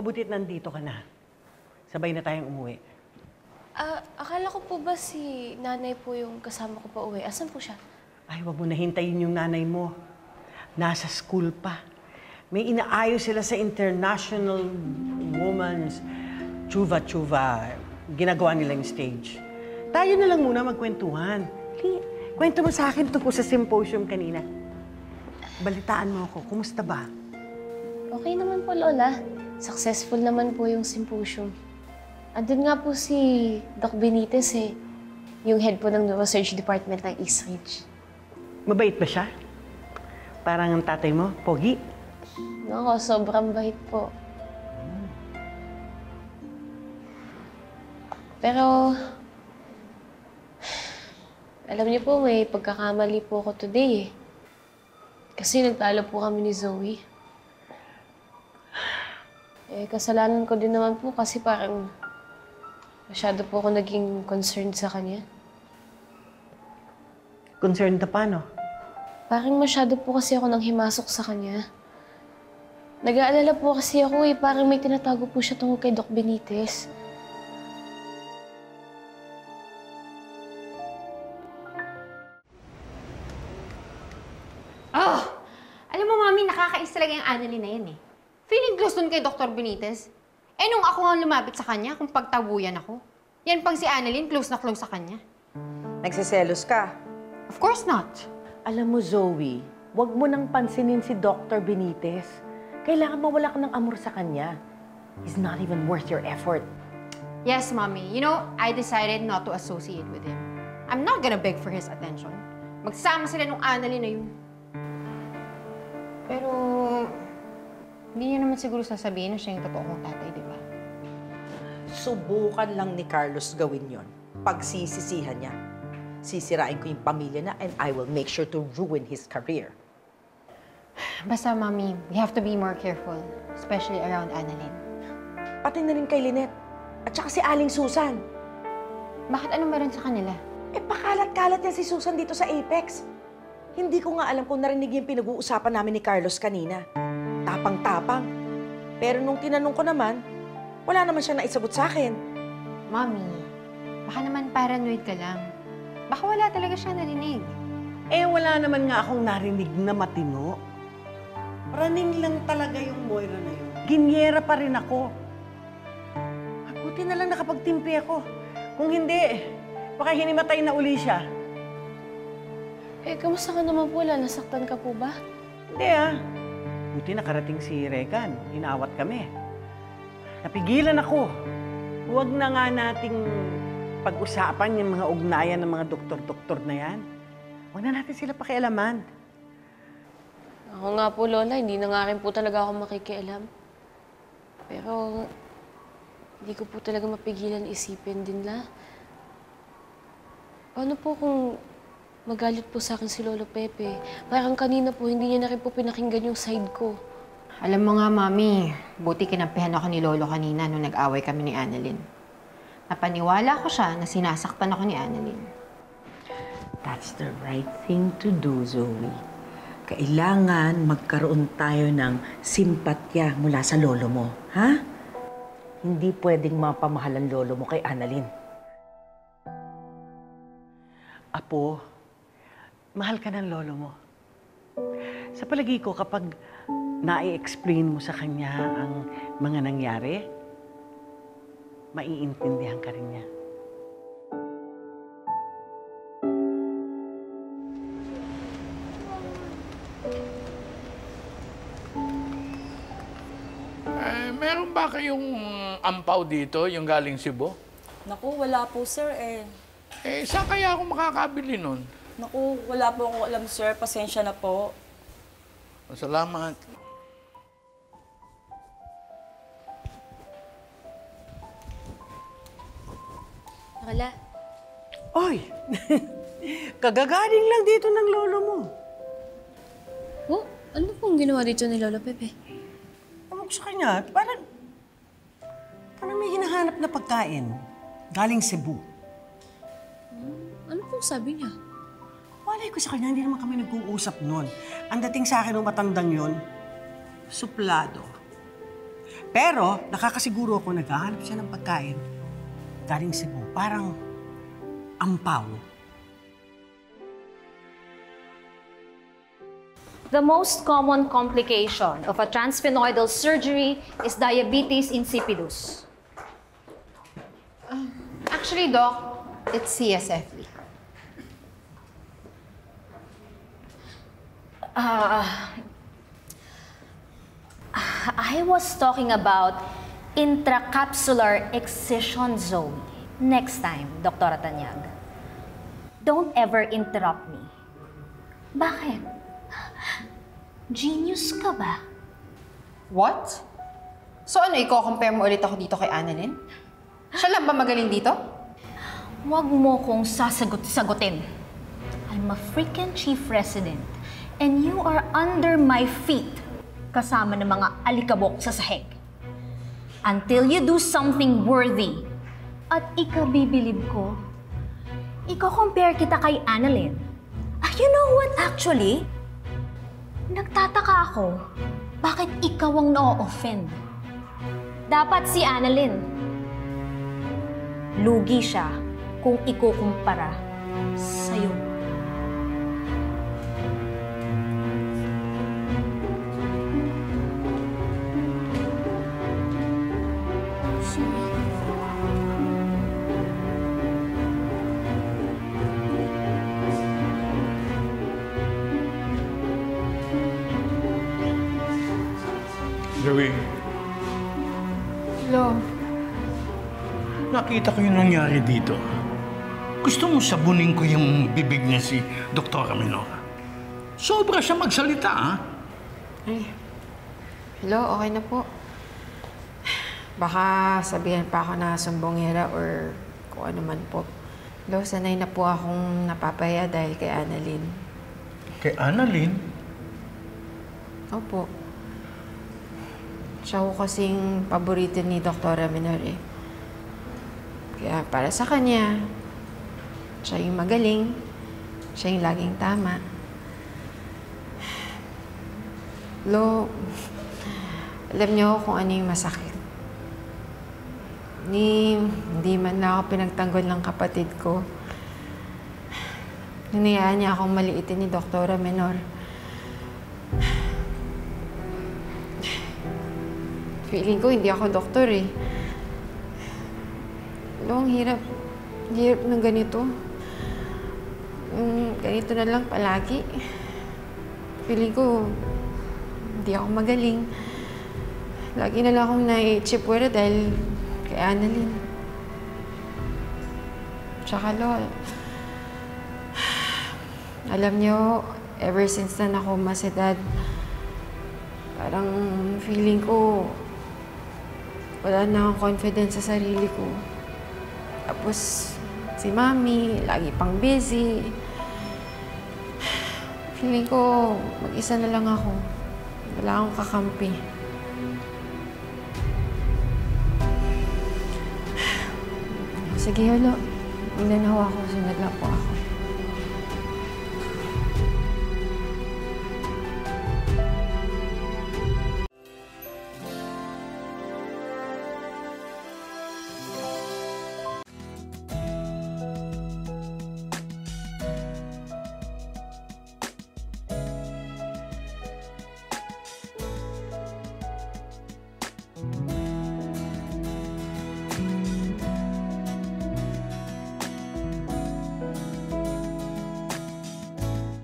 mabutit nandito ka na. Sabay na tayong umuwi. Ah, akala ko po ba si nanay po yung kasama ko pa uwi? Asan po siya? Ay, wag mo na hintayin yung nanay mo. Nasa school pa. May inaayos sila sa International Women's Chuva Chuva. Ginagawa nila yung stage. Tayo na lang muna magkwentuhan. Li, kwento mo sa akin tungkol sa symposium kanina. Balitaan mo ako. Kumusta ba? Okay naman po, Lola. Successful naman po yung symposium. Andun nga po si Doc Benitez eh. Yung head po ng research department ng East Ridge. Mabait ba siya? Parang ang tatay mo, pogi. Nako, sobrang bait po. Pero, alam niyo po, may pagkakamali po ako today eh. Kasi nagtalo po kami ni Zoe. Eh, kasalanan ko din naman po kasi parang masyado po ako naging concerned sa kanya. Concerned na paano? Parang masyado po kasi ako nang himasok sa kanya. Nag-aalala po kasi ako eh, parang may tinatago po siya tungkol kay Doc Benitez. Oh! Alam mo, Mami, nakakais talaga yung Annalyn na yan eh. Close dun kay Dr. Benitez. Eh, nung ako nga lumapit sa kanya, kung pagtabuyan ako, yan pang si Annalyn, close na close sa kanya. Nagsiselos ka. Of course not. Alam mo, Zoe, wag mo nang pansinin si Dr. Benitez. Kailangan mawala ka ng amor sa kanya. He's not even worth your effort. Yes, Mommy. You know, I decided not to associate with him. I'm not gonna beg for his attention. Magsama sila nung Annalyn na yun. Pero, hindi niya naman siguro sasabihin na siya yung totoo kong tatay, di ba? Subukan lang ni Carlos gawin yon. Pagsisisihan niya. Sisirain ko yung pamilya na and I will make sure to ruin his career. Basta, Mommy, we have to be more careful. Especially around Annalyn. Pati na rin kay Lynette. At saka si Aling Susan. Bakit ano meron sa kanila? Eh, pakalat-kalat yan si Susan dito sa Apex. Hindi ko nga alam kung narinig yung pinag-uusapan namin ni Carlos kanina. Tapang-tapang. Pero nung tinanong ko naman, wala naman siya naisagot sa akin. Mommy, baka naman paranoid ka lang. Baka wala talaga siya narinig. Eh, wala naman nga akong narinig na matino. Praning lang talaga yung Moira na yun. Ginyera pa rin ako. At buti na lang nakapagtimpi ako. Kung hindi, baka hinimatay na uli siya. Eh, kamusta ka naman po? Wala, nasaktan ka po ba? Hindi ah. Buti nakarating si Regan. Inawat kami. Napigilan ako. Huwag na nga nating pag-usapan yung mga ugnayan ng mga doktor-doktor na yan. Huwag na natin sila pakialaman. Ako nga po, Lola, hindi na nga rin po talaga ako makikialam. Pero, hindi ko po talaga mapigilan isipin din na. Paano po kung magalit po sa akin si Lolo Pepe? Parang kanina po, hindi niya na rin po pinakinggan yung side ko. Alam mo nga, Mami, buti kinampihan ako ni Lolo kanina nung nag-away kami ni Annalyn. Napaniwala ko siya na sinasaktan ako ni Annalyn. That's the right thing to do, Zoe. Kailangan magkaroon tayo ng simpatya mula sa lolo mo, ha? Hindi pwedeng mapamahal ang lolo mo kay Annalyn. Apo, mahal ka ng lolo mo. Sa palagi ko, kapag na-explain mo sa kanya ang mga nangyari, maiintindihan ka rin niya. Eh, meron ba kayong ampaw dito, yung galing Cebu? Naku, wala po sir eh. Eh, saan kaya ako makakabili nun? Naku, wala po akong alam sir. Pasensya na po. Salamat. Lola, Oy! Kagagaling lang dito ng lolo mo. oh, ano pong ginawa dito ni Lolo Pepe? Ko sa kanya? Parang, parang may hinahanap na pagkain. Galing Cebu. Ano pong sabi niya? Walay ko sa kanya, hindi naman kami nag-uusap noon. Ang dating sa akin ng matandang yon, suplado. Pero nakakasiguro ako naghahanap siya ng pagkain galing Cebu. Parang ampaw. The most common complication of a transsphenoidal surgery is diabetes insipidus. Actually, Doc, it's CSFP. I was talking about intracapsular excision zone. Next time, Dr. Tanyag. Don't ever interrupt me. Bakit? Genius ka ba? What? So ano, i-compare mo ulit ako dito kay Annalyn? Siya lang ba magaling dito? Huwag mo kong sasagot-sagutin. I'm a freaking chief resident and you are under my feet kasama ng mga alikabok sa sahig. Until you do something worthy at ikabibilib ko, iko-compare kita kay Annalyn. Ah, you know what actually? Nagtataka ako, bakit ikaw ang na-offend? Dapat si Annalyn. Lugi siya kung ikukumpara sa'yo. Joey, Lo, nakita ko yung nangyari dito. Gusto mo sabunin ko yung bibig niya si Doktora Minora? Sobra siya magsalita, ha? hello, okay na po. Baka sabihan pa ako na sumbongera or kung ano man po. Lo, sanay na po akong napapaya dahil kay Annalyn. Kay Annalyn? Opo. Siya ko kasing paborito ni Dr. Minor eh. Kaya para sa kanya, siya yung magaling, siya yung laging tama. Lo, alam niyo kung ano yung masakit. Ni, hindi man na ako pinagtanggol ng kapatid ko. Ninayaan niya akong maliitin ni Dr. Menor. Feeling ko hindi ako doktor eh. Lo, ang hirap. Hirap ng ganito. Mm, ganito na lang palagi. Feeling ko hindi ako magaling. Lagi na lang akong nai-chipwera dahil kay Annalyn. Tsaka lol. Alam niyo, ever since na nakoma si Dad, parang feeling ko wala na akong confidence sa sarili ko. Tapos, si Mami, lagi pang busy. Feeling ko, mag-isa na lang ako. Wala akong kakampi. Sige, halo. Hindi na ako. Sunod lang po ako.